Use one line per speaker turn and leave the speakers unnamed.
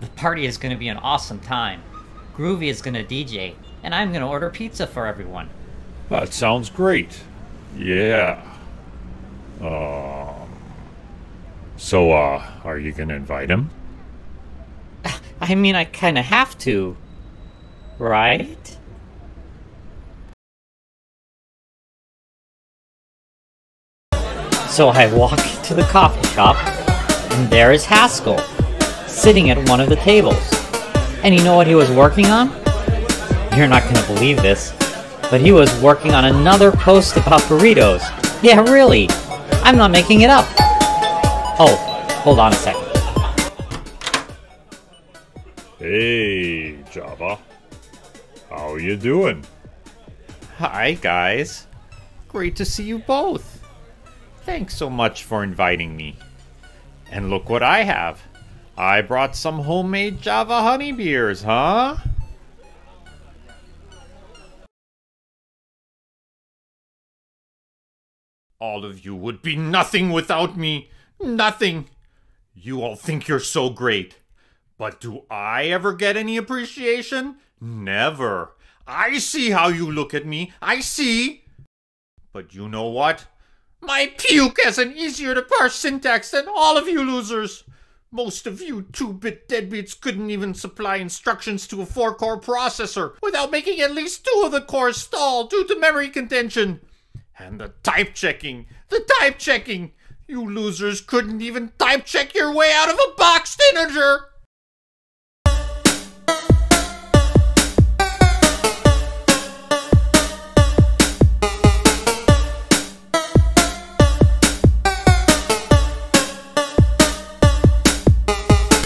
The party is gonna be an awesome time. Groovy is gonna DJ, and I'm gonna order pizza for everyone.
That sounds great. Yeah. Um. So, uh, are you gonna invite him?
I mean, I kinda have to. Right? So I walk to the coffee shop, and there is Haskell, sitting at one of the tables. And you know what he was working on? You're not gonna believe this, but he was working on another post about burritos. Yeah, really. I'm not making it up. Oh, hold on a second.
Hey, Java. How you doing?
Hi, guys. Great to see you both. Thanks so much for inviting me. And look what I have. I brought some homemade Java honey beers, huh? All of you would be nothing without me. Nothing. You all think you're so great. But do I ever get any appreciation? Never. I see how you look at me. I see. But you know what? My puke has an easier to parse syntax than all of you losers. Most of you two-bit deadbeats couldn't even supply instructions to a four-core processor without making at least two of the cores stall due to memory contention. And the type checking, the type checking. You losers couldn't even type check your way out of a boxed integer.